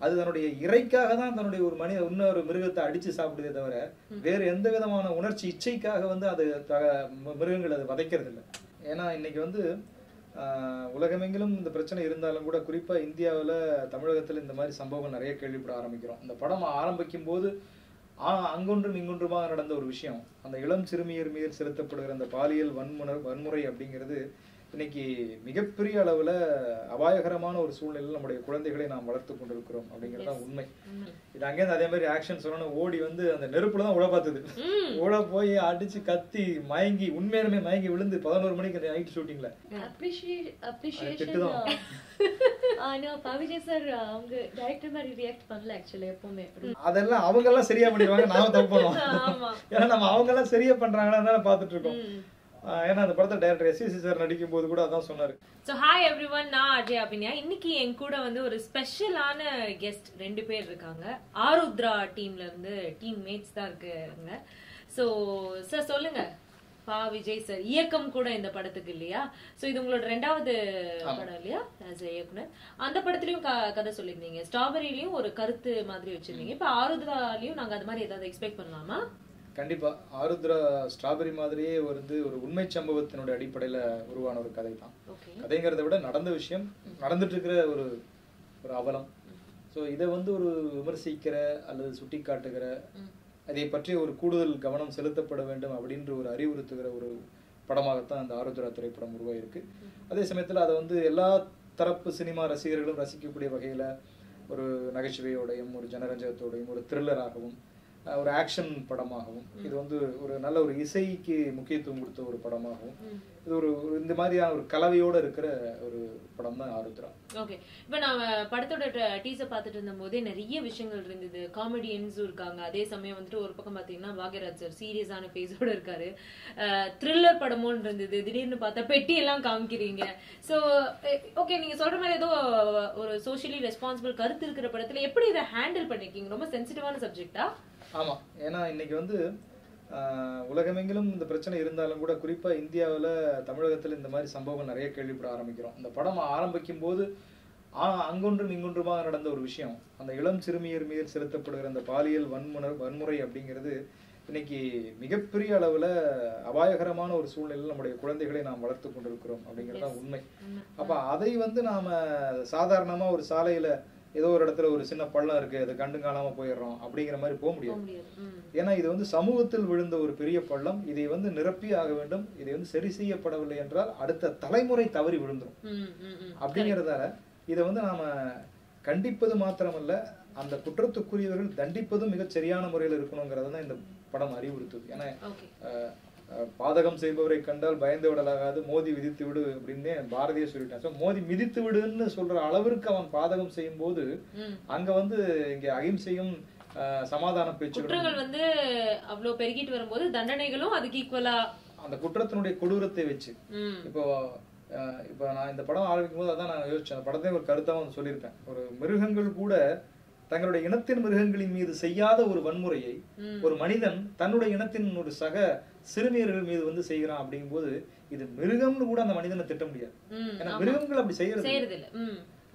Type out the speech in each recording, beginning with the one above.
அது தன்னுடைய இறைக்காக தான் தன்னுடைய ஒரு மனித இன்னொரு மிருகத்தை அடிச்சு சாப்பிடுதே தவிர வேறு எந்த விதமான உணர்ச்சி இச்சைக்காக வந்து அது மிருகங்கள் அது வதைக்கிறது இல்லை ஏன்னா இன்னைக்கு வந்து ஆஹ், உலகமெங்கிலும் இந்த பிரச்சனை இருந்தாலும் கூட குறிப்பா இந்தியாவுல தமிழகத்துல இந்த மாதிரி சம்பவங்கள் நிறைய கேள்விப்பட ஆரம்பிக்கிறோம். இந்த படம் ஆரம்பிக்கும் போது அங்கொன்றும் இங்கொன்றுமாக நடந்த ஒரு விஷயம். அந்த இளம் சிறுமியர் மீது செலுத்தப்படுகிற அந்த பாலியல் வன்முறை வன்முறை அப்படிங்கிறது இன்னைக்கு மிகப்பெரிய அளவுல அபாயகரமான ஒரு சூழ்நிலையில் நம்முடைய குழந்தைகளை நாம் வளர்த்து கொண்டிருக்கிறோம் அப்படிங்கிறது தான் உண்மை. இது அங்கேருந்து அதே மாதிரி ஆக்ஷன் சொன்னோன்னு ஓடி வந்து அந்த நெருப்புல தான் உட பார்த்தது உட போய் அடிச்சு கத்தி மயங்கி உண்மையிலுமே மயங்கி விழுந்து பதினோரு மணிக்கு நைட் ஷூட்டிங்ல அதெல்லாம் அவங்க எல்லாம் சரியா பண்ணிடுவாங்க நாம தப்பு பண்ணுவோம். ஏன்னா நம்ம அவங்க எல்லாம் சரியா பண்றாங்களா தானே பார்த்துட்டு இருக்கோம். ஏன்னா அந்த படத்தை டைரக்டர் எஸ் சார் நடிக்கும் போது கூட அதான் சொன்னாரு. ஸோ ஹாய் எவ்ரி ஒன் நான் அஜய் அபின்யா இன்னைக்கு என் கூட வந்து ஒரு ஸ்பெஷலான கெஸ்ட் ரெண்டு பேர் இருக்காங்க. ஆருத்ரா டீம்ல இருந்து டீம் மேட்ஸ் தான் இருக்காங்க. ஸோ சார் சொல்லுங்க. பா விஜய் சார் இயக்கம் கூட இந்த படத்துக்கு இல்லையா? ஸோ இது உங்களோட ரெண்டாவது படம் இல்லையா? ஆஸ் இயக்குனர். அந்த படத்துலயும் க- கதை சொல்லியிருந்தீங்க. ஸ்ட்ராபெரிலையும் ஒரு கருத்து மாதிரி வச்சிருந்தீங்க. இப்போ ஆருத்ராலையும் நாங்க அது மாதிரி ஏதாவது எக்ஸ்பெக்ட் பண்ணலாமா? கண்டிப்பா. ஆருத்ரா ஸ்ட்ராபெரி மாதிரியே வந்து ஒரு உண்மை சம்பவத்தினுடைய அடிப்படையில உருவான ஒரு கதை தான் கதைங்கிறத விட நடந்த விஷயம் நடந்துட்டு இருக்கிற ஒரு ஒரு அவலம். ஸோ இதை வந்து ஒரு விமர்சிக்கிற அல்லது சுட்டி காட்டுகிற அதை பற்றி ஒரு கூடுதல் கவனம் செலுத்தப்பட வேண்டும் அப்படின்ற ஒரு அறிவுறுத்துகிற ஒரு படமாகத்தான் அந்த ஆருத்ரா திரைப்படம் உருவாயிருக்கு. அதே சமயத்தில் அதை வந்து எல்லா தரப்பு சினிமா ரசிகர்களும் ரசிக்கக்கூடிய வகையில் ஒரு நகைச்சுவையோடையும் ஒரு ஜனரஞ்சகத்தோடையும் ஒரு த்ரில்லராகவும் ஒரு ஆக்ஷன் படமாகவும் இது வந்து ஒரு நல்ல ஒரு இசைக்கு முக்கியத்துவம் கொடுத்த ஒரு படமாகவும் இது ஒரு இந்த மாதிரியான ஒரு கலவையோட இருக்கிற ஒரு படம் தான் ஆருத்ரா. ஓகே. இப்போ நான் படத்தோட டீசர் பார்த்துட்டு இருந்தபோதே நிறைய விஷயங்கள் இருந்தது. காமெடியன்ஸும் இருக்காங்க. அதே சமயம் வந்துட்டு ஒரு பக்கம் பார்த்தீங்கன்னா பாக்யராஜ் சார் சீரியஸான ஃபேஸோட இருக்காரு. த்ரில்லர் படமும் இருந்தது. திடீர்னு பார்த்தா பெட்டி எல்லாம் காமிக்கிறீங்க ஸோ ஓகே நீங்க சொல்ற மாதிரி ஏதோ ஒரு சோஷியலி ரெஸ்பான்சிபிள் கருத்து இருக்கிற படத்துல எப்படி இதை ஹேண்டில் பண்ணிருக்கீங்க? ரொம்ப சென்சிட்டிவான சப்ஜெக்டா ஆமா. ஏன்னா இன்னைக்கு வந்து உலகமெங்கிலும் இந்த பிரச்சனை இருந்தாலும் கூட குறிப்பா இந்தியாவுல தமிழகத்துல இந்த மாதிரி சம்பவங்கள் நிறைய கேள்விப்பட ஆரம்பிக்கிறோம். இந்த படம் ஆரம்பிக்கும் போது ஆ- அங்கொன்றும் இங்கொன்றுமாக நடந்த ஒரு விஷயம். அந்த இளம் சிறுமியர் மீது செலுத்தப்படுகிற அந்த பாலியல் வன்முறை வன்முறை அப்படிங்கிறது இன்னைக்கு மிகப்பெரிய அளவுல அபாயகரமான ஒரு சூழ்நிலையில் நம்முடைய குழந்தைகளை நாம் வளர்த்து கொண்டிருக்கிறோம் அப்படிங்கிறது தான் உண்மை. அப்ப அதை வந்து நாம சாதாரணமா ஒரு சாலையில ஏதோ ஒரு இடத்துல ஒரு சின்ன பள்ளம் இருக்கு அதை கண்டு காணாம போயிடுறோம் அப்படிங்கிற மாதிரி போக முடியாது. ஏன்னா இது வந்து சமூகத்தில் விழுந்த ஒரு பெரிய பள்ளம். இதை வந்து நிரப்பி ஆக வேண்டும். இதை வந்து சரி செய்யப்படவில்லை என்றால் அடுத்த தலைமுறை தவறி விழுந்துரும். அப்படிங்கிறதால இதை வந்து நாம கண்டிப்பது மாத்திரமல்ல அந்த குற்றத்துக்குரியவர்கள் தண்டிப்பதும் மிகச் சரியான முறையில் இருக்கணுங்கிறத தான் இந்த படம் அறிவுறுத்துது. ஏன்னா பாதகம் செய்பவரை கண்டால் பயந்து விடலாகாது மோதி விதித்து விடு அப்படின்னே பாரதிய சொல்லிட்டான் ஸோ மோதி மிதித்து விடுன்னு சொல்ற அளவிற்கு அவன் பாதகம் செய்யும் போது. அங்க வந்து இங்க அகிம்சையும் சமாதான குற்றங்கள் வந்து அவ்வளவு பெருகிட்டு வரும்போது தண்டனைகளும் அதுக்கு ஈக்குவலா அந்த குற்றத்தினுடைய கொடூரத்தை வச்சு. இப்போ இப்போ நான் இந்த படம் ஆரம்பிக்கும் போது அதான் நான் யோசிச்சேன். அந்த படத்தை ஒரு கருத்தாக வந்து சொல்லியிருப்பேன். ஒரு மிருகங்கள் கூட தங்களுடைய இனத்தின் மிருகங்களின் மீது செய்யாத ஒரு வன்முறையை. ஒரு மனிதன் தன்னுடைய இனத்தின் ஒரு சக சிறுமியர்கள் மீது வந்து செய்கிறான் அப்படிங்கும்போது இது மிருகம்னு கூட அந்த மனிதனை திட்ட முடியாது ஏன்னா. மிருகங்கள் அப்படி செய்யறது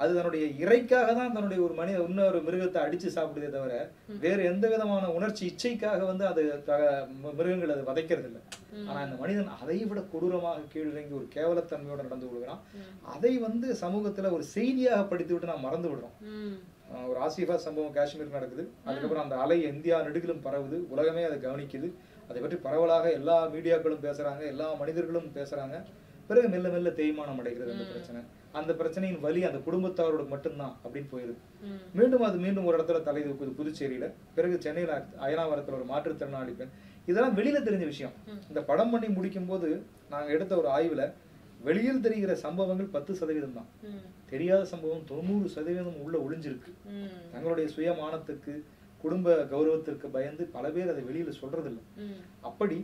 அது தன்னுடைய இறைக்காக தான் தன்னுடைய ஒரு மனித இன்னொரு மிருகத்தை அடிச்சு சாப்பிடுதே தவிர வேறு எந்த விதமான உணர்ச்சி இச்சைக்காக வந்து அது மிருகங்கள் அது வதைக்கிறது இல்லை ஆனா இந்த மனிதன் அதை விட கொடூரமாக கீழிறங்கி ஒரு கேவலத்தன்மையோட நடந்து கொள்கிறான். அதை வந்து சமூகத்துல ஒரு செய்தியாக படித்து விட்டு நான் மறந்து விடுறோம். ஒரு ஆசிஃபா சம்பவம் காஷ்மீர் நடக்குது. அதுக்கப்புறம் அந்த அலை இந்தியா நெடுகிலும் பரவுது. உலகமே அதை கவனிக்குது. அதை பற்றி பரவலாக எல்லா மீடியாக்களும் பேசுறாங்க. எல்லா மனிதர்களும் பேசுறாங்க. பிறகு மெல்ல மெல்ல தேய்மானம் அடைகிறது அந்த பிரச்சனை. அந்த பிரச்சனையின் வலி அந்த குடும்பத்தாரோட மட்டும்தான் அப்படின்னு போயிருது. மீண்டும் அது மீண்டும் ஒரு இடத்துல தலை தூக்குது. புதுச்சேரியில. பிறகு சென்னையில அயனாவரத்துல ஒரு மாற்றுத்திறனாளி பெண். இதெல்லாம் வெளியில தெரிஞ்ச விஷயம். இந்த படம் பண்ணி முடிக்கும் போது நாங்க எடுத்த ஒரு ஆய்வுல வெளியில் தெரிகிற சம்பவங்கள் பத்து சதவீதம் தான். தெரியாத சம்பவம் தொண்ணூறு சதவீதம் உள்ள ஒளிஞ்சிருக்கு. தங்களுடைய சுயமானத்துக்கு குடும்ப கௌரவத்திற்கு பயந்து பல பேர் அதை வெளியில சொல்றதில்ல. அப்படி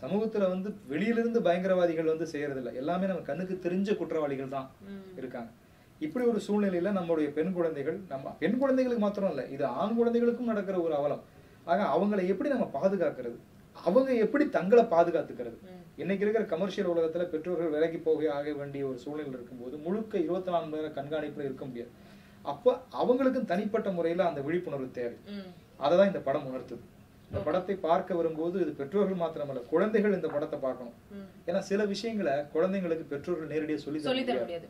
சமூகத்துல வந்து வெளியிலிருந்து பயங்கரவாதிகள் வந்து செய்யறதில்ல. எல்லாமே நம்ம கண்ணுக்கு தெரிஞ்ச குற்றவாளிகள் தான். இருக்காங்க. இப்படி ஒரு சூழ்நிலையில நம்மளுடைய பெண் குழந்தைகள் நம்ம பெண் குழந்தைகளுக்கு மாத்திரம் இல்ல இது ஆண் குழந்தைகளுக்கும் நடக்கிற ஒரு அவலம். ஆக அவங்களை எப்படி நம்ம பாதுகாக்கிறது? அவங்க எப்படி தங்களை பாதுகாத்துக்கிறது? இன்னைக்கு இருக்கிற கமர்ஷியல் உலகத்துல பெற்றோர்கள் விலகி போக ஆக வேண்டிய ஒரு சூழ்நிலை இருக்கும்போது முழுக்க இருபத்தி நாலு மணி நேரம் கண்காணிப்புல இருக்க முடியாது. அப்போ அவங்களுக்கும் தனிப்பட்ட முறையில அந்த விழிப்புணர்வு தேவை. அதை தான் இந்த படம் உணர்த்துது. இந்த படத்தை பார்க்க வரும்போது இது பெற்றோர்கள் மாத்திரமல்ல குழந்தைகள் இந்த படத்தை பார்க்கணும். ஏன்னா சில விஷயங்களை குழந்தைங்களுக்கு பெற்றோர்கள் நேரடியாக சொல்லி சொல்லி தர முடியாது.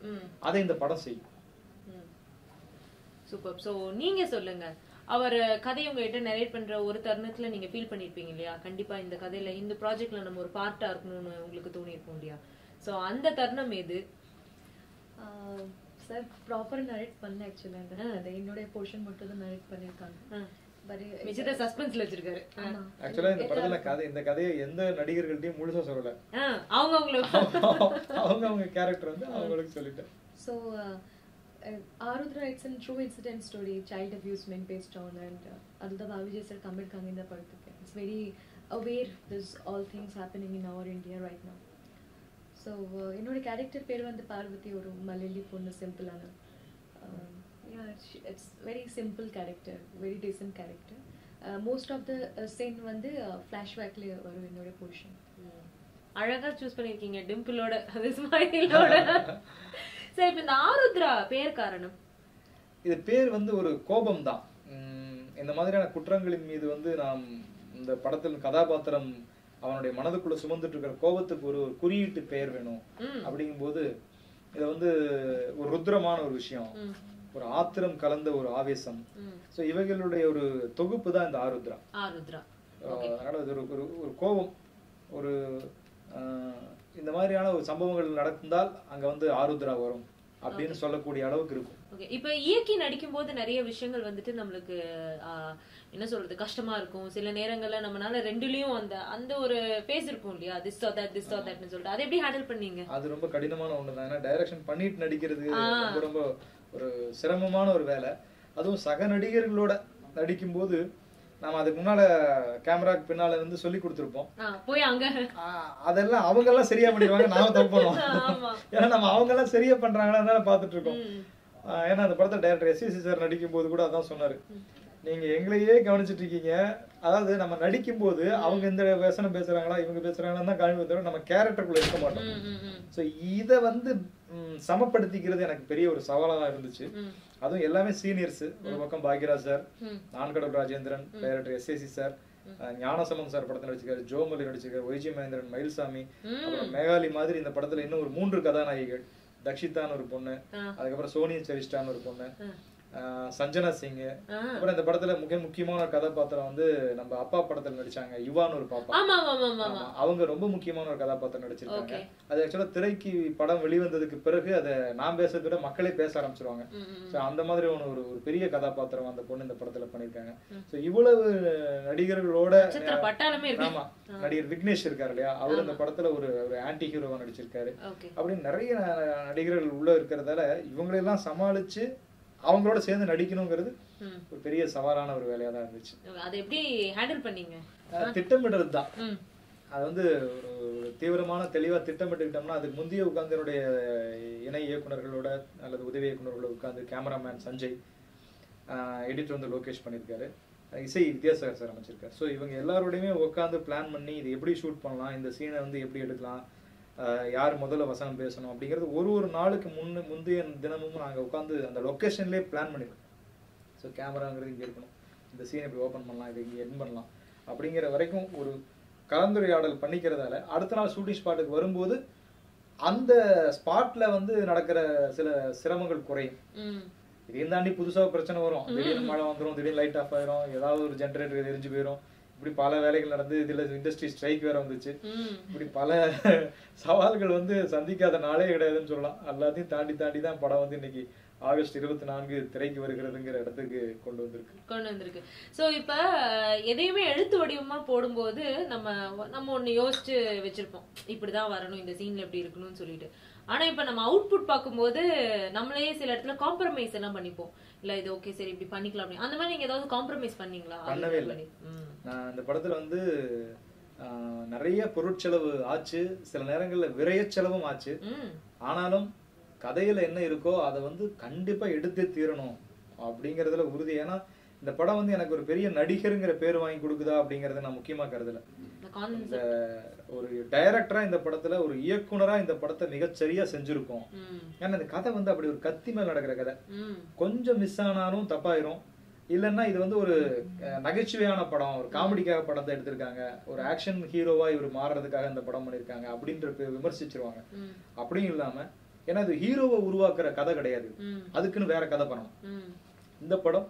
அதை இந்த படம் செய்யும். சூப்பர். சோ நீங்க சொல்லுங்க. அவர் கதையை உங்ககிட்ட நரேட் பண்ற ஒரு தருணத்துல நீங்க ஃபீல் பண்ணிருப்பீங்க இல்லையா? கண்டிப்பா இந்த கதையில இந்த ப்ராஜெக்ட்ல நம்ம ஒரு பார்ட்டா இருக்கணும்னு உங்களுக்கு தோணி இருக்கும் இல்லையா? சோ அந்த தருணம் எது? சார் ப்ராப்பர் நரேட் பண்ணல ஆக்சுவலாக என்னுடைய போர்ஷன் மட்டும் தான் நரேட் பண்ணியிருக்காங்க மிச்சத்தை சஸ்பென்ஸ்ல வச்சிருக்காரு. ஆக்சுவலா இந்த படத்துல கதை இந்த கதையை எந்த நடிகர்கள்ட்டையும் முழுசா சொல்லல அவங்க அவங்களுக்கு அவங்க அவங்க கேரக்டர் வந்து அவங்களுக்கு சொல்லிட்டேன் it's a true incident story, child abusement based on, and uh, Adulta Bhaviji sir பண்ணிருக்காங்க இந்த படத்துக்கு. It's very aware there's all things happening in our India right now. So என்னோட கேரக்டர் பேர் வந்து பார்வதி ஒரு மலையாளி பொண்ணு சிம்பிளான it's very simple character very decent character most of the scene வந்து ஃப்ளாஷ்பேக்ல வரும் என்னோட போர்ஷன். அழகா சூஸ் பண்ணிருக்கீங்க டிம்பிளோட அது ஸ்மைலோட சரி இப்ப இந்த ஆருத்ரா பேர் காரணம்? இது பேர் வந்து ஒரு கோபம் தான் இந்த மாதிரியான குற்றங்களின் மீது வந்து நாம் இந்த படத்தில் கதாபாத்திரம் அவனுடைய மனதுக்குள்ள சுமந்துட்டு இருக்கிற கோபத்துக்கு ஒரு குறியீட்டு பெயர் வேணும். அப்படிங்கும்போது இது வந்து ஒரு ருத்ரமான ஒரு விஷயம். ஒரு ஆத்திரம் கலந்த ஒரு ஆவேசம். ஸோ இவைகளுடைய ஒரு தொகுப்பு தான் இந்த ஆருத்ரா. அதனால ஒரு ஒரு ஒரு கோபம் ஒரு இந்த மாதிரியான ஒரு சம்பவங்கள் நடந்தால் அங்க வந்து ஆருத்ரா வரும் அப்படின்னு சொல்லக்கூடிய அளவுக்கு இருக்கும். ஓகே. இப்ப இயக்கி நடிக்கும் போது நிறைய விஷயங்கள் வந்துட்டு நம்மளுக்கு என்ன சொல்றது கஷ்டமா இருக்கும். சில நேரங்கள்ல நம்மனால ரெண்டுலயும் அந்த அந்த ஒரு ஃபேஸ் இருக்கும் இல்லையா? This or that this or தட்னு சொல்லிட்டு. அதை எப்படி ஹேண்டில் பண்ணீங்க? அது ரொம்ப கடினமான ஒண்ணு தான் ஏன்னா டைரக்ஷன் பண்ணிட்டு நடிக்கிறது ரொம்ப ஒரு சிரமமான ஒரு வேலை. அதுவும் சக நடிகர்களோட நடிக்கும்போது நாம அதுக்கு முன்னால கேமராக்கு பின்னால இருந்து சொல்லி கொடுத்துருப்போம். போய் அங்க. அதெல்லாம் அவங்க எல்லாம் சரியா பண்ணிடுவாங்க நாம தப்பு பண்ணுவோம். ஏன்னா நம்ம அவங்க எல்லாம் சரியா பண்றாங்களா தானே பார்த்துட்டு இருக்கோம். ஏன்னா அந்த படத்தை டைரக்டர் எஸ்எஸ்சி சார் நடிக்கும் போது கூட அதான் சொன்னாரு. நீங்க எங்களையே கவனிச்சிட்டு இருக்கீங்க அதாவது நம்ம நடிக்கும் போது அவங்க இந்த வசனம் பேசுறாங்களா இவங்க பேசுறாங்களா தான் கவனிப்பை தவிர நம்ம கேரக்டருக்குள்ள இருக்க மாட்டோம். ஸோ இதை வந்து சமப்படுத்திக்கிறது எனக்கு பெரிய ஒரு சவாலாக இருந்துச்சு. அதுவும் எல்லாமே சீனியர்ஸ் ஒரு பக்கம் பாக்யராஜ் சார் ம். நான்கடல் Rajendran director SAC sir ah, Gnanasambanth sir படத்துல நடிச்சிருக்காரு ஜோமலி நடிச்சிருக்காரு ஒய்ஜி மகேந்திரன் மயில்சாமி அப்புறம் மேகாலி மாதிரி இந்த படத்துல இன்னும் ஒரு மூன்று கதாநாயகிகள். தக்ஷிதான்னு ஒரு பொண்ணு. அதுக்கப்புறம் சோனியா சரிஷ்டான்னு ஒரு பொண்ணு. சஞ்சனா சிங். அப்புறம் இந்த படத்துல முக்கிய முக்கியமான கதாபாத்திரம் வந்து நம்ம அப்பா படத்துல நடிச்சாங்க யுவான்னு ஒரு பாப்பா. அவங்க ரொம்ப முக்கியமான ஒரு கதாபாத்திரம் நடிச்சிருக்காங்க. அது ஆக்சுவலா திரைக்கு படம் வெளிவந்ததுக்கு பிறகு அதை நான் பேசுறதை விட மக்களே பேச ஆரம்பிச்சிருவாங்க. ஸோ அந்த மாதிரி ஒரு ஒரு ஒரு பெரிய கதாபாத்திரம் அந்த பொண்ணு இந்த படத்துல பண்ணிருக்காங்க ஸோ இவ்வளவு நடிகர்களோட ஆமா நடிகர் விக்னேஷ் இருக்காரு இல்லையா? அவர் இந்த படத்துல ஒரு ஒரு ஆன்டி ஹீரோவா நடிச்சிருக்காரு. அப்படின்னு நிறைய நடிகர்கள் உள்ள இருக்கிறதால இவங்களெல்லாம் சமாளிச்சு அவங்களோட சேர்ந்து நடிக்கணுங்கிறது. ஒரு பெரிய சவாலான ஒரு வேலையா தான் இருந்துச்சு. அதை எப்படி ஹேண்டில் பண்ணீங்க? திட்டமிடுறது தான். அது வந்து ஒரு தீவிரமான தெளிவா திட்டமிட்டுக்கிட்டோம்னா அதுக்கு முந்தைய உட்கார்ந்து என்னுடைய இணை இயக்குனர்களோட அல்லது உதவி இயக்குனர்களோட உட்கார்ந்து கேமராமேன் சஞ்சய் எடிட்டர் வந்து லோகேஷ் பண்ணியிருக்காரு. இசை வித்யாசாகர் சார் அமைச்சிருக்காரு. ஸோ இவங்க எல்லாரோடையுமே உட்காந்து பிளான் பண்ணி இது எப்படி ஷூட் பண்ணலாம் இந்த சீனை வந்து எப்படி எடுக்கலாம் யார் முதல்ல வசனம் பேசணும் அப்படிங்கிறது ஒரு ஒரு நாளுக்கு முன்னு முந்தைய தினமும் நாங்கள் உட்காந்து அந்த லொக்கேஷன்லேயே பிளான் பண்ணிடுவோம் ஸோ கேமராங்கிறது இங்கே இருக்கணும். இந்த சீன் இப்படி ஓப்பன் பண்ணலாம் இதை இங்கே என் பண்ணலாம் அப்படிங்கிற வரைக்கும் ஒரு கலந்துரையாடல் பண்ணிக்கிறதால அடுத்த நாள் ஷூட்டிங் ஸ்பாட்டுக்கு வரும்போது அந்த ஸ்பாட்ல வந்து நடக்கிற சில சிரமங்கள் குறையும். இதையும் தாண்டி புதுசா பிரச்சனை வரும். திடீர்னு மழை வந்துரும் திடீர்னு லைட் ஆஃப் ஆயிரும். ஏதாவது ஒரு ஜென்ரேட்டர் எரிஞ்சு போயிடும் இப்படி பல வேலைகள் நடந்து இதுல இண்டஸ்ட்ரி ஸ்ட்ரைக் வேற வந்துச்சு. இப்படி பல சவால்கள் வந்து சந்திக்காத நாளே கிடையாதுன்னு சொல்லலாம். எல்லாத்தையும் தாண்டி தாண்டி தான் படம் வந்து இன்னைக்கு ஆகஸ்ட் இருபத்தி நான்கு திரைக்கு வருகிறதுங்கிற இடத்துக்கு கொண்டு வந்திருக்கு. கொண்டு வந்திருக்கு. சோ இப்ப எதையுமே எழுத்து வடிவமா போடும்போது நம்ம நம்ம ஒண்ணு யோசிச்சு வச்சிருப்போம். இப்படிதான் வரணும் இந்த சீன்ல எப்படி இருக்கணும்னு சொல்லிட்டு. ஆனா இப்ப நம்ம அவுட்புட் பார்க்கும்போது நம்மளே சில இடத்துல காம்ப்ரமைஸ் எல்லாம் பண்ணிப்போம். இல்ல இது ஓகே சரி இப்படி பண்ணிக்கலாம் அப்படி. அந்த மாதிரி நீங்க ஏதாவது காம்ப்ரமைஸ் பண்ணீங்களா? பண்ணவே இல்ல. நான் இந்த படத்துல வந்து நிறைய பொருட்செலவு ஆச்சு. சில நேரங்கள்ல விரயச் செலவும் ஆச்சு. ஆனாலும் கதையில என்ன இருக்கோ அதை வந்து கண்டிப்பா எடுத்தே தீரணும் அப்படிங்கறதுல உறுதி. ஏன்னா இந்த படம் வந்து எனக்கு ஒரு பெரிய நடிகருங்கிற பேர் வாங்கி கொடுக்குதா அப்படிங்கறத நான் முக்கியமா கருதல. இந்த ஒரு டைரக்டரா இந்த படத்துல ஒரு இயக்குனரா இந்த படத்தை மிகச்சரியா செஞ்சிருக்கோம். ஏன்னா இந்த கதை வந்து அப்படி ஒரு கத்தி மேல நடக்கிற கதை. கொஞ்சம் மிஸ் ஆனாலும் தப்பாயிரும். இல்லைன்னா இது வந்து ஒரு நகைச்சுவையான படம். ஒரு காமெடிக்காக படத்தை எடுத்திருக்காங்க. ஒரு ஆக்ஷன் ஹீரோவா இவர் மாறுறதுக்காக இந்த படம் பண்ணியிருக்காங்க அப்படின்ற விமர்சிச்சிருவாங்க. அப்படியும் இல்லாம ஏன்னா இது ஹீரோவை உருவாக்குற கதை கிடையாது. அதுக்குன்னு வேற கதை பண்ணணும். இந்த படம்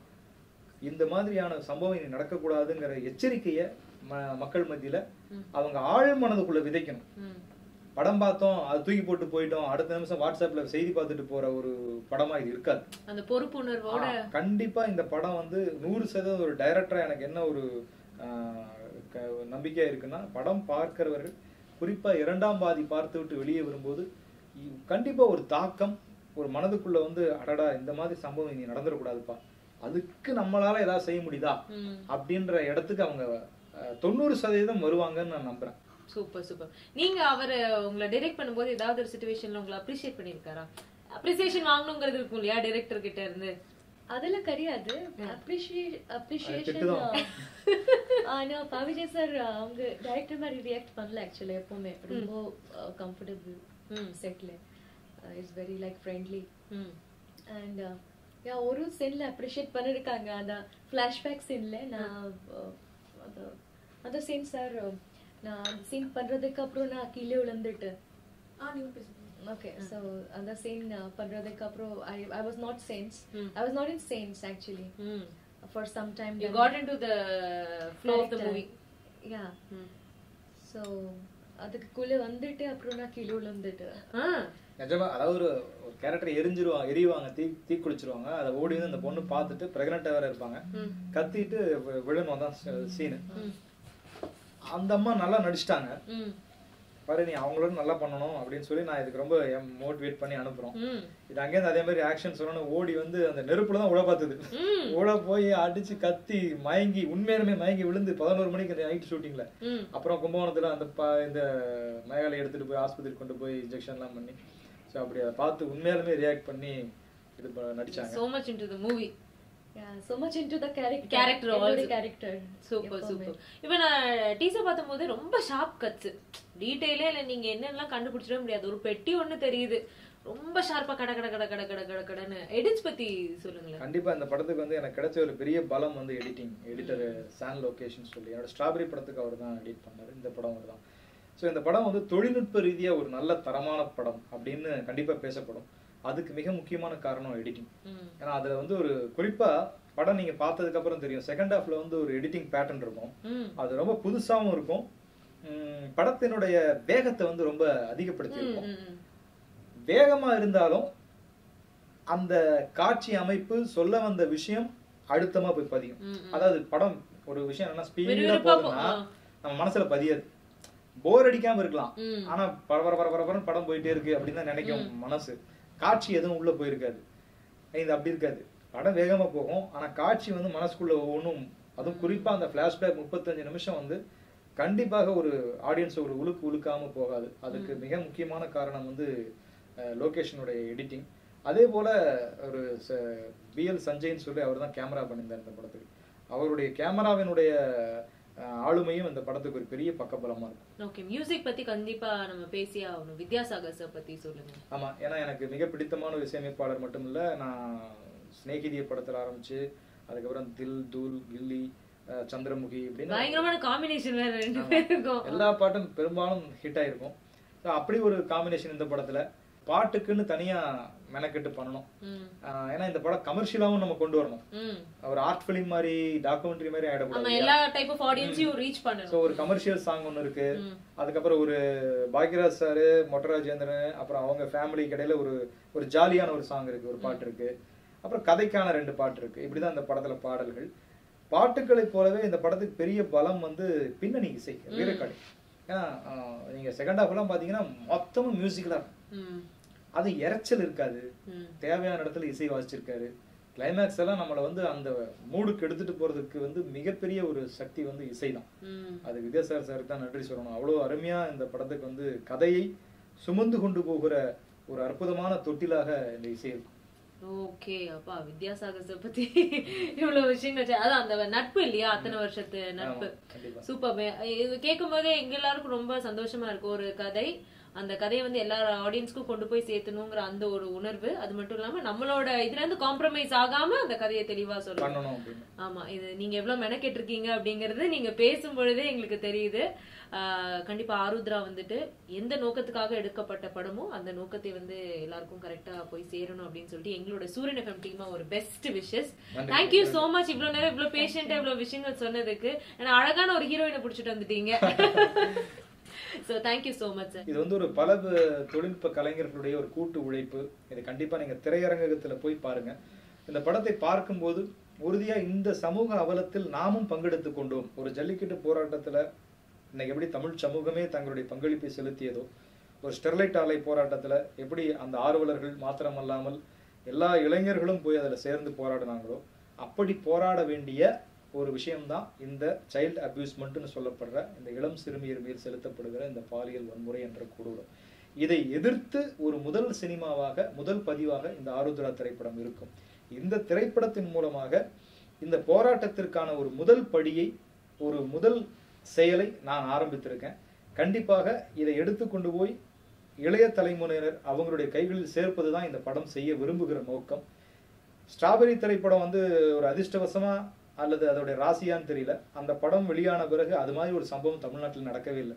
இந்த மாதிரியான சம்பவம் இனி நடக்கக்கூடாதுங்கிற எச்சரிக்கையை ம- மக்கள் மத்தியில. அவங்க ஆழ் மனதுக்குள்ள விதைக்கணும். படம் பார்த்தோம் அது தூக்கி போட்டு போயிட்டோம் அடுத்த நிமிஷம் வாட்ஸ்அப்ல செய்தி பார்த்துட்டு போற ஒரு படமா இது இருக்காது. அந்த பொறுப்புணர்வோட கண்டிப்பா இந்த படம் வந்து நூறு சதவீதம் ஒரு டைரக்டரா எனக்கு என்ன ஒரு ஆ, க- நம்பிக்கை இருக்குன்னா படம் பார்க்கிறவர்கள் குறிப்பா இரண்டாம் பாதி பார்த்து விட்டு வெளியே வரும்போது கண்டிப்பா ஒரு தாக்கம் ஒரு மனதுக்குள்ள வந்து அடடா இந்த மாதிரி சம்பவம் இனி நடந்துடக்கூடாதுப்பா. அதுக்கு நம்மளால ஏதாவது செய்ய முடியுதா? அப்படின்ற இடத்துக்கு அவங்க தொண்ணூறு சதவீதம் வருவாங்கன்னு நான் நம்புறேன். Super super. நீங்க அவரு உங்களை டைரக்ட் பண்ணும்போது ஏதாவது ஒரு சுச்சுவேஷன்ல உங்களை அப்ரிஷியேட் பண்ணிருக்காரா அப்ரிசியேஷன் வாங்கணுங்கிறது இருக்கும் இல்லையா டைரக்டர் கிட்ட இருந்து? அதெல்லாம் கிடையாது. Appreciate appreciation. ஆனா பவிஜய் சார் அவங்க டைரக்டர் மாதிரி ரியாக்ட் பண்ணல ஆக்சுவலி எப்பவுமே. ரொம்ப கம்ஃபர்டபுள் செட்ல இட்ஸ் வெரி லைக் ஃப்ரெண்ட்லி ம். அண்ட் யா ஒரு சீன்ல அப்ரிஷியேட் பண்ணிருக்காங்க அந்த ஃபிளாஷ்பேக் சீன்ல நான் uh, அந்த அந்த சீன் சார் நான் அந்த சீன் பண்றதுக்கு அப்புறம் நான் கீழே விழுந்துட்டு. ஓகே ஸோ அந்த சீன் பண்றதுக்கு அப்புறம் I I was not sense Hmm. I was not in sense actually hmm for some time you got into the flow of the movie yeah hmm so அதுக்குள்ள வந்துட்டு அப்புறம் நான் கீழே விழுந்துட்டு. ஆ. நிஜமா அதாவது ஒரு ஒரு கேரக்டர் எரிஞ்சிருவாங்க எரிவாங்க தீ தீ குளிச்சிருவாங்க அதை ஓடி வந்து அந்த பொண்ணு பார்த்துட்டு பிரெக்னெண்டா வேற இருப்பாங்க. ம். கத்திட்டு வி- விழணும் தான் சீனு அந்த அம்மா நல்லா நடிச்சிட்டாங்க. ம். பாரு நீ அவங்களோட நல்லா பண்ணணும் அப்படின்னு சொல்லி நான் இதுக்கு ரொம்ப மோட்டிவேட் பண்ணி அனுப்புறோம். இது அங்கேருந்து அதே மாதிரி ஆக்ஷன் சொல்லணும் ஓடி வந்து அந்த நெருப்புல தான் உழ பார்த்தது. உழ போய் அடிச்சு கத்தி மயங்கி உண்மையிலுமே மயங்கி விழுந்து பதினோரு மணிக்கு நைட் ஷூட்டிங்ல அப்புறம் கும்பகோணத்துல அந்த இந்த மயகாலை எடுத்துட்டு போய் ஆஸ்பத்திரி கொண்டு போய் இன்ஜெக்ஷன்லாம் பண்ணி ஸோ அப்படி அதை பார்த்து உண்மையாலுமே ரியாக்ட் பண்ணி இது நடிச்சாங்க. Movie. Yeah, so much into the character. Character என்னோட also. character. சூப்பர் எப்பவுமே. சூப்பர் இப்போ நான் டீசர் பார்த்தபோது ரொம்ப ஷார்ப் கட்ஸ் டீடைலே இல்லை நீங்க என்னெல்லாம் கண்டுபிடிச்சிட முடியாது. ஒரு பெட்டி ஒண்ணு தெரியுது. ரொம்ப ஷார்ப்பா கட கட கட கட கட கட கடன்னு. எடிட்ஸ் பத்தி சொல்லுங்களேன். கண்டிப்பா இந்த படத்துக்கு வந்து எனக்கு கிடைச்ச ஒரு பெரிய பலம் வந்து எடிட்டிங் எடிட்டர் சான் லொகேஷன் சொல்லி. என்னோட ஸ்ட்ராபெரி படத்துக்கு அவர் தான் எடிட் பண்ணாரு. இந்த படம் அவர் தான். ஸோ இந்த படம் வந்து தொழில்நுட்ப ரீதியா ஒரு நல்ல தரமான படம் அப்படின்னு கண்டிப்பா பேசப்படும். அதுக்கு மிக முக்கியமான காரணம் எடிட்டிங் ஏன்னா அதுல வந்து ஒரு குறிப்பா படம் நீங்க பார்த்ததுக்கு அப்புறம் தெரியும் செகண்ட் ஹாஃப்ல வந்து ஒரு எடிட்டிங் பேட்டர்ன் இருக்கும். அது ரொம்ப புதுசாவும் இருக்கும். படத்தினுடைய வேகத்தை வந்து ரொம்ப அதிகப்படுத்தி ம், இருக்கும் ம், ம். வேகமா இருந்தாலும் அந்த காட்சி அமைப்பு சொல்ல வந்த விஷயம் அழுத்தமா போய் பதியும். அதாவது படம் ஒரு விஷயம் என்னன்னா ஸ்பீடா போகுதுன்னா. நம்ம மனசுல பதியாது. போர் அடிக்காம இருக்கலாம். ஆனா பரபர பரபரன்னு படம் போயிட்டே இருக்கு அப்படின்னு தான் நினைக்கும் மனசு. காட்சி எதுவும் உள்ள போயிருக்காது. இது அப்படி இருக்காது. படம் வேகமா போகும். ஆனா காட்சி வந்து மனசுக்குள்ள ஒவ்வொன்றும் அதுவும் குறிப்பா அந்த பிளாஷ்பேக் முப்பத்தஞ்சு நிமிஷம் வந்து கண்டிப்பாக ஒரு ஆடியன்ஸ் ஒரு உழுக்கு உழுக்காம போகாது. அதுக்கு மிக முக்கியமான காரணம் வந்து லொகேஷனுடைய எடிட்டிங் அதே போல ஒரு பிஎல் சஞ்சய்ன்னு சொல்லி அவர் தான் கேமரா பண்ணியிருந்தார் இந்த படத்துக்கு. அவருடைய கேமராவினுடைய ஆளுமையும் இந்த படத்துக்கு ஒரு பெரிய பக்கபலமா இருக்கும் ஓகே மியூசிக் பத்தி கண்டிப்பா நம்ம பேசியே ஆகணும். வித்யாசாகர் சார் பத்தி சொல்லுங்க. ஆமா ஏன்னா எனக்கு மிக பிடித்தமான ஒரு இசையமைப்பாளர் மட்டும் இல்ல நான் ஸ்நேகிதிய படத்துல ஆரம்பிச்சு அதுக்கப்புறம் தில் தூல் கில்லி சந்திரமுகி அப்படின்னு பயங்கரமான காம்பினேஷன் வேற ரெண்டு பேருக்கும் எல்லா பாட்டும் பெரும்பாலும் ஹிட் ஆயிருக்கும். அப்படி ஒரு காம்பினேஷன் இந்த படத்துல. பாட்டுக்குன்னு தனியா மெனக்கெட்டு பண்ணணும். ஏன்னா இந்த படம் கமர்ஷியலாவும் நம்ம கொண்டு வரணும். ஒரு ஆர்ட் ஃபிலிம் மாதிரி டாக்குமெண்ட்ரி மாதிரி ஆயிடக்கூடாது எல்லா டைப் ஆஃப் ஆடியன்ஸையும் ரீச் ஸோ பண்ணணும். ஒரு கமர்ஷியல் சாங் ஒன்று இருக்கு. அதுக்கப்புறம் ஒரு பாக்யராஜ் சாரு மொட்டராஜேந்திரன் அப்புறம் அவங்க ஃபேமிலி இடையில ஒரு ஒரு ஜாலியான ஒரு சாங் இருக்கு ஒரு பாட்டு இருக்கு. அப்புறம் கதைக்கான ரெண்டு பாட்டு இருக்கு. இப்படிதான் இந்த படத்துல பாடல்கள். பாட்டுகளை போலவே இந்த படத்துக்கு பெரிய பலம் வந்து பின்னணி இசை வீரக்காடி ஏன்னா நீங்க செகண்ட் ஹாஃப் எல்லாம் பாத்தீங்கன்னா மொத்தமும் மியூசிக்கலா இருக்கும். அது இரைச்சல் இருக்காது. தேவையான இடத்துல இசை வாசிச்சிருக்காரு. கிளைமேக்ஸ் எல்லாம் நம்மளை வந்து அந்த மூடுக்கு எடுத்துட்டு போறதுக்கு வந்து மிகப்பெரிய ஒரு சக்தி வந்து இசை தான் ம். அது வித்யாசாகர் சாருக்கு தான் நன்றி சொல்லணும். அவ்வளோ அருமையா இந்த படத்துக்கு வந்து கதையை சுமந்து கொண்டு போகிற ஒரு அற்புதமான தொட்டிலாக இந்த இசை இருக்கும். ஓகே அப்பா வித்யாசாகர் சார் பத்தி இவ்வளவு விஷயங்கள் அதான் அந்த நட்பு இல்லையா? அத்தனை வருஷத்து நட்பு. சூப்பர். இது கேட்கும் போதே எங்க எல்லாருக்கும் ரொம்ப சந்தோஷமா இருக்கு. ஒரு கதை அந்த கதையை வந்து எல்லா ஆடியன்ஸ்க்கும் கொண்டு போய் சேர்த்தணுங்கிற அந்த ஒரு உணர்வு. அது மட்டும் இல்லாம நம்மளோட இதுல இருந்து காம்ப்ரமைஸ் ஆகாம அந்த கதையை தெளிவா சொல்லணும். ஆமா இது நீங்க எவ்வளவு மெனக்கெட்டிருக்கீங்க அப்படிங்கறது நீங்க பேசும் பொழுதே எங்களுக்கு தெரியுது. கண்டிப்பா ஆருத்ரா வந்துட்டு எந்த நோக்கத்துக்காக எடுக்கப்பட்ட படமோ அந்த நோக்கத்தை வந்து எல்லாருக்கும் கரெக்டா போய் சேரணும் அப்படின்னு சொல்லிட்டு எங்களோட சூரியன் எஃப்எம் டீமா ஒரு best wishes. Thank you so much இவ்வளவு நேரம் இவ்வளவு பேஷண்டா இவ்வளவு விஷயங்கள் சொன்னதுக்கு. ஏன்னா அழகான ஒரு ஹீரோயினை புடிச்சிட்டு வந்துட்டீங்க. So thank you so much sir இது வந்து ஒரு பல தொழில்நுட்ப கலைஞர்களுடைய ஒரு கூட்டு உழைப்பு. இது கண்டிப்பா நீங்க திரையரங்கத்தில் போய் பாருங்க. இந்த படத்தை பார்க்கும்போது உறுதியா இந்த சமூக அவலத்தில் நாமும் பங்கெடுத்து கொண்டோம். ஒரு ஜல்லிக்கட்டு போராட்டத்துல இன்னைக்கு எப்படி தமிழ் சமூகமே தங்களுடைய பங்களிப்பை செலுத்தியதோ ஒரு ஸ்டெர்லைட் ஆலை போராட்டத்துல எப்படி அந்த ஆர்வலர்கள் மாத்திரமல்லாமல் எல்லா இளைஞர்களும் போய் அதுல சேர்ந்து போராடினாங்களோ அப்படி போராட வேண்டிய ஒரு விஷயம்தான் இந்த சைல்டு அப்யூஸ்மெண்ட்டுன்னு சொல்லப்படுற இந்த இளம் சிறுமியர் மேல் செலுத்தப்படுகிற இந்த பாலியல் வன்முறை என்ற கொடூரம் இதை எதிர்த்து ஒரு முதல் சினிமாவாக முதல் பதிவாக இந்த ஆருத்ரா திரைப்படம் இருக்கும். இந்த திரைப்படத்தின் மூலமாக இந்த போராட்டத்திற்கான ஒரு முதல் படியை ஒரு முதல் செயலை நான் ஆரம்பித்திருக்கேன். கண்டிப்பாக இதை எடுத்துக்கொண்டு போய் இளைய தலைமுறையினர் அவங்களுடைய கைகளில் சேர்ப்பது தான் இந்த படம் செய்ய விரும்புகிற நோக்கம். ஸ்ட்ராபெரி திரைப்படம் வந்து ஒரு அதிர்ஷ்டவசமாக அல்லது அதோடைய ராசியான்னு தெரியல. அந்த படம் வெளியான பிறகு அது மாதிரி ஒரு சம்பவம் தமிழ்நாட்டில் நடக்கவே இல்லை.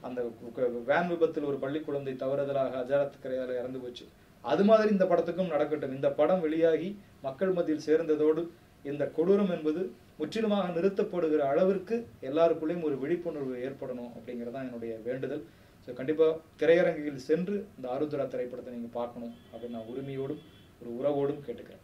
அந்த கு- வேன் விபத்தில் ஒரு பள்ளி குழந்தை தவறுதலாக அஜாரத் கரையால இறந்து போச்சு. அது மாதிரி இந்த படத்துக்கும் நடக்கட்டும். இந்த படம் வெளியாகி மக்கள் மத்தியில் சேர்ந்ததோடு இந்த கொடூரம் என்பது முற்றிலுமாக நிறுத்தப்படுகிற அளவிற்கு எல்லாருக்குள்ளேயும் ஒரு விழிப்புணர்வு ஏற்படணும் அப்படிங்கறதுதான் என்னுடைய வேண்டுதல். ஸோ கண்டிப்பாக திரையரங்கில் சென்று இந்த ஆருத்ரா திரைப்படத்தை நீங்கள் பார்க்கணும் அப்படின்னு நான் உரிமையோடும் ஒரு உறவோடும் கேட்டுக்கிறேன்.